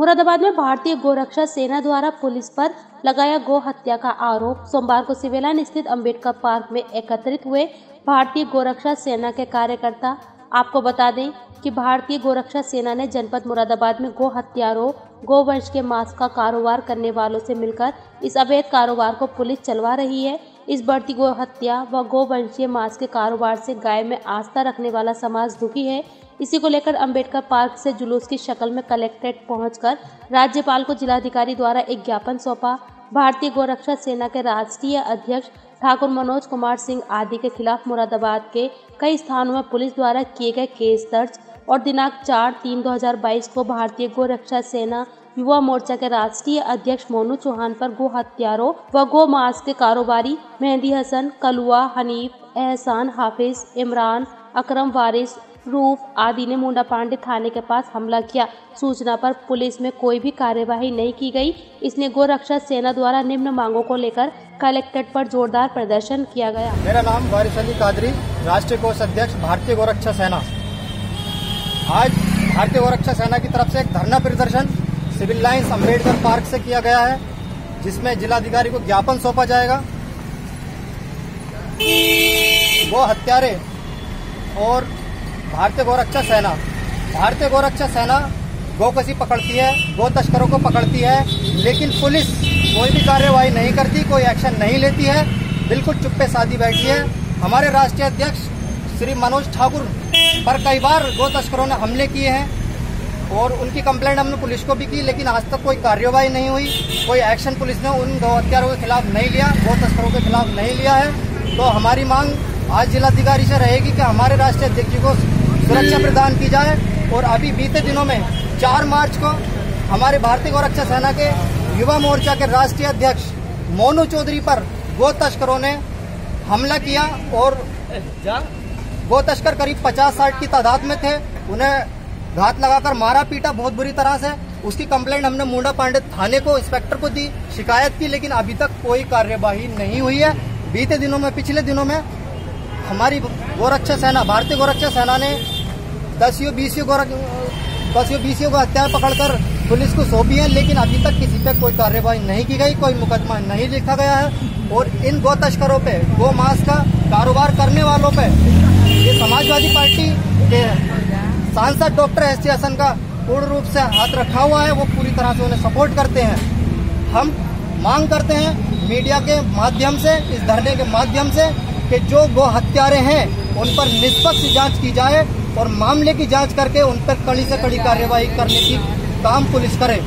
मुरादाबाद में भारतीय गोरक्षा सेना द्वारा पुलिस पर लगाया गो हत्या का आरोप। सोमवार को सिविलान स्थित अंबेडकर पार्क में एकत्रित हुए भारतीय गोरक्षा सेना के कार्यकर्ता। आपको बता दें कि भारतीय गोरक्षा सेना ने जनपद मुरादाबाद में गो हत्यारों गोवंश के मांस का कारोबार करने वालों से मिलकर इस अवैध कारोबार को पुलिस चलवा रही है। इस बढ़ती गो हत्या व गोवंशीय मांस के कारोबार से गाय में आस्था रखने वाला समाज दुखी है। इसी को लेकर अंबेडकर पार्क से जुलूस की शक्ल में कलेक्ट्रेट पहुंचकर राज्यपाल को जिलाधिकारी द्वारा एक ज्ञापन सौंपा। भारतीय गोरक्षा सेना के राष्ट्रीय अध्यक्ष ठाकुर मनोज कुमार सिंह आदि के खिलाफ मुरादाबाद के कई स्थानों में पुलिस द्वारा किए गए केस दर्ज और दिनांक चार तीन 2022 को भारतीय गोरक्षा सेना युवा मोर्चा के राष्ट्रीय अध्यक्ष मोनू चौहान पर गो हत्यारों व गो मांस के कारोबारी मेहंदी हसन, कलुआ, हनीफ, एहसान, हाफिज, इमरान, अकरम, वारिस रूप आदि ने मुंडा पांडे थाने के पास हमला किया। सूचना पर पुलिस में कोई भी कार्यवाही नहीं की गई। इसलिए गोरक्षा सेना द्वारा निम्न मांगों को लेकर कलेक्ट्रेट पर जोरदार प्रदर्शन किया गया। मेरा नाम वारिस अली कादरी, राष्ट्रीय कोष अध्यक्ष, भारतीय गोरक्षा सेना। आज भारतीय गोरक्षा सेना की तरफ़ से एक धरना प्रदर्शन सिविल लाइन्स अंबेडकर पार्क से किया गया है, जिसमें जिलाधिकारी को ज्ञापन सौंपा जाएगा। वो हत्यारे और भारतीय गोरक्षा सेना, भारतीय गोरक्षा सेना गोकसी पकड़ती है, गो तस्करों को पकड़ती है, लेकिन पुलिस कोई भी कार्यवाही नहीं करती, कोई एक्शन नहीं लेती है, बिल्कुल चुप्पे साधी बैठी है। हमारे राष्ट्रीय अध्यक्ष श्री मनोज ठाकुर पर कई बार गो तस्करों ने हमले किए हैं, और उनकी कंप्लेंट हमने पुलिस को भी की, लेकिन आज तक कोई कार्यवाही नहीं हुई, कोई एक्शन पुलिस ने उन गौ हत्यारों के खिलाफ नहीं लिया, गो तस्करों के खिलाफ नहीं लिया है। तो हमारी मांग आज जिलाधिकारी से रहेगी कि हमारे राष्ट्रीय अध्यक्ष जी को सुरक्षा प्रदान की जाए और अभी बीते दिनों में चार मार्च को हमारे भारतीय गोरक्षा सेना के युवा मोर्चा के राष्ट्रीय अध्यक्ष मोनू चौधरी पर गो तस्करों ने हमला किया और गो तस्कर करीब पचास साठ की तादाद में थे। उन्हें घात लगाकर मारा पीटा बहुत बुरी तरह से। उसकी कंप्लेंट हमने मुंडा पांडे थाने को इंस्पेक्टर को दी शिकायत की लेकिन अभी तक कोई कार्यवाही नहीं हुई है। बीते दिनों में पिछले दिनों में हमारी गोरक्षा सेना, भारतीय गोरक्षा सेना ने दसियों, बीसियों को दसियों, बीसियों को हत्या पकड़कर पुलिस को सौंपी है, लेकिन अभी तक किसी पे कोई कार्यवाही नहीं की गई, कोई मुकदमा नहीं लिखा गया है, और इन गौ तस्करों पे, गो मांस का कारोबार करने वालों पे, ये समाजवादी पार्टी के सांसद डॉक्टर एस सी हसन का पूर्ण रूप से हाथ रखा हुआ है, वो पूरी तरह से उन्हें सपोर्ट करते हैं। हम मांग करते हैं मीडिया के माध्यम से, इस धरने के माध्यम से कि जो गो हत्यारे हैं, उन पर निष्पक्ष जाँच की जाए और मामले की जाँच करके उन पर कड़ी से कड़ी कार्रवाई करने की काम पुलिस करे।